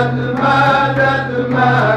المدد ما